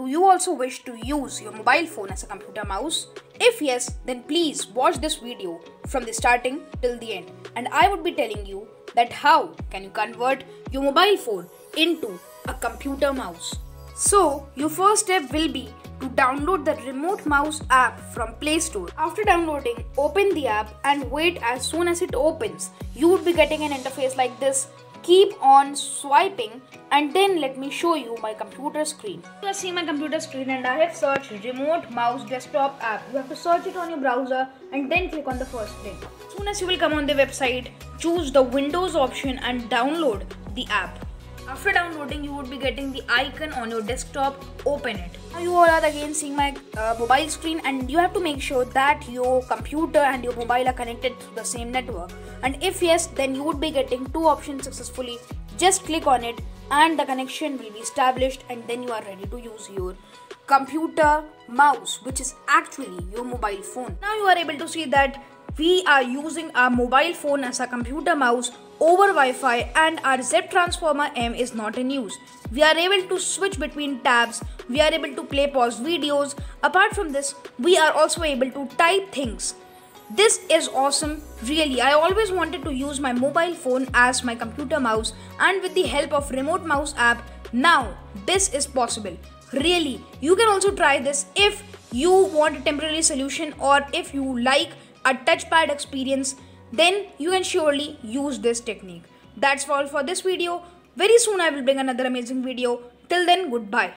do you also wish to use your mobile phone as a computer mouse? If yes, then please watch this video from the starting till the end and I would be telling you that how can you convert your mobile phone into a computer mouse. So, your first step will be to download the remote mouse app from Play Store. After downloading, open the app and wait as soon as it opens. You would be getting an interface like this. Keep on swiping and then let me show you my computer screen. You are seeing my computer screen and I have searched remote mouse desktop app. You have to search it on your browser and then click on the first link. As soon as you will come on the website, choose the Windows option and download the app. After downloading, you would be getting the icon on your desktop. Open it. Now you all are again seeing my uh, mobile screen, and you have to make sure that your computer and your mobile are connected to the same network. And if yes, then you would be getting two options successfully. Just click on it, and the connection will be established, and then you are ready to use your computer mouse, which is actually your mobile phone. Now you are able to see that we are using our mobile phone as a computer mouse over Wi-Fi and our Z Transformer M is not in use. We are able to switch between tabs, we are able to play pause videos. Apart from this, we are also able to type things. This is awesome, really. I always wanted to use my mobile phone as my computer mouse and with the help of remote mouse app, now this is possible. Really, you can also try this if you want a temporary solution or if you like a touchpad experience then you can surely use this technique. That's all for this video. Very soon I will bring another amazing video. Till then, goodbye.